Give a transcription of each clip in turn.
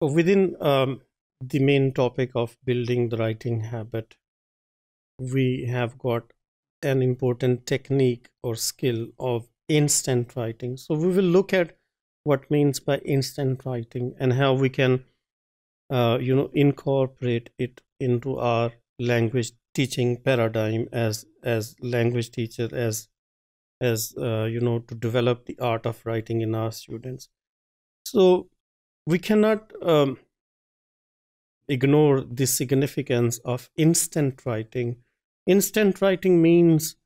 within um, the main topic of building the writing habit, we have got an important technique or skill of instant writing. So we will look at what means by instant writing and how we can, uh, you know, incorporate it into our language teaching paradigm as as language teacher as as uh, you know to develop the art of writing in our students so we cannot um, ignore the significance of instant writing. Instant writing means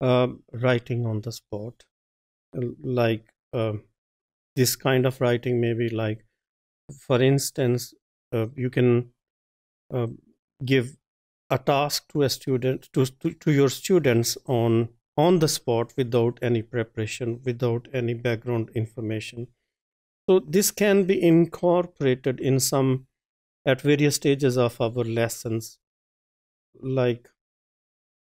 uh, writing on the spot, like uh, this kind of writing, maybe like, for instance, uh, you can um, give a task to a student to, to, to your students on on the spot without any preparation without any background information so this can be incorporated in some at various stages of our lessons. Like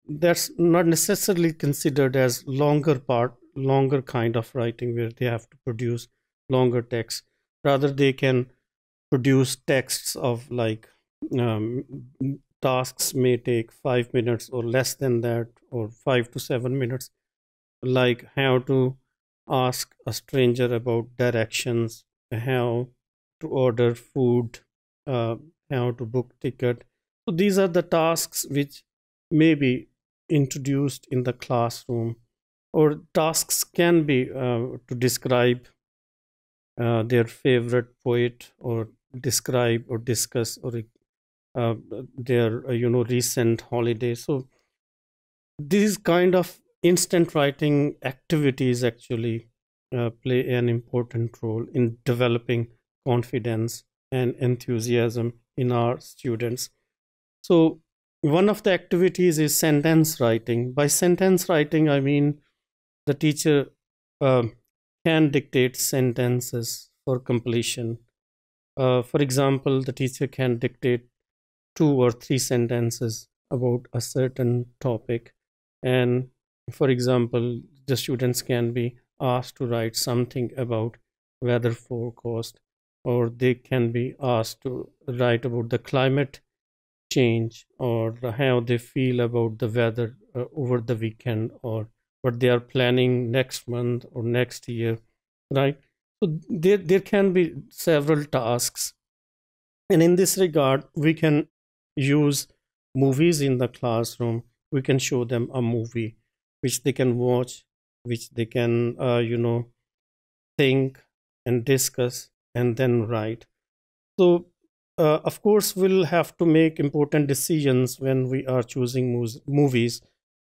that's not necessarily considered as longer part, longer kind of writing where they have to produce longer text. Rather, they can produce texts of like um, tasks may take five minutes or less than that, or five to seven minutes, like how to ask a stranger about directions, how to order food, uh, how to book ticket. So these are the tasks which may be introduced in the classroom or tasks can be uh, to describe uh, their favorite poet or describe or discuss or uh, their uh, you know recent holiday so these kind of instant writing activities actually uh, play an important role in developing confidence and enthusiasm in our students. So, one of the activities is sentence writing. By sentence writing, I mean the teacher uh, can dictate sentences for completion. Uh, for example, the teacher can dictate two or three sentences about a certain topic and for example, the students can be asked to write something about weather forecast, or they can be asked to write about the climate change or how they feel about the weather uh, over the weekend or what they are planning next month or next year, right? So there, there can be several tasks. And in this regard, we can use movies in the classroom. We can show them a movie which they can watch, which they can, uh, you know, think and discuss and then write. So, uh, of course, we'll have to make important decisions when we are choosing movies.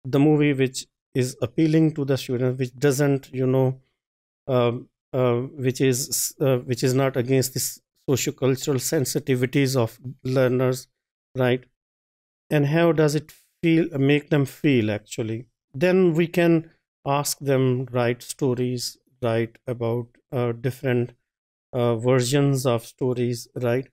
The movie which is appealing to the student, which doesn't, you know, um, uh, which is uh, which is not against the sociocultural sensitivities of learners, right? And how does it feel? Make them feel actually then we can ask them write stories write about uh, different uh, versions of stories right?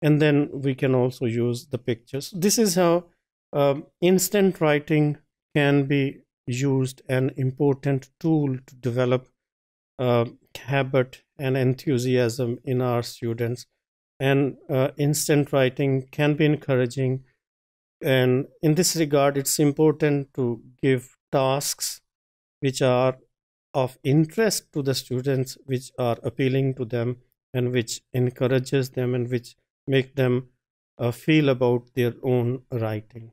And then we can also use the pictures. This is how um, instant writing can be used an important tool to develop uh, habit and enthusiasm in our students. And uh, instant writing can be encouraging. And in this regard it's important to give tasks which are of interest to the students which are appealing to them and which encourages them and which make them uh, feel about their own writing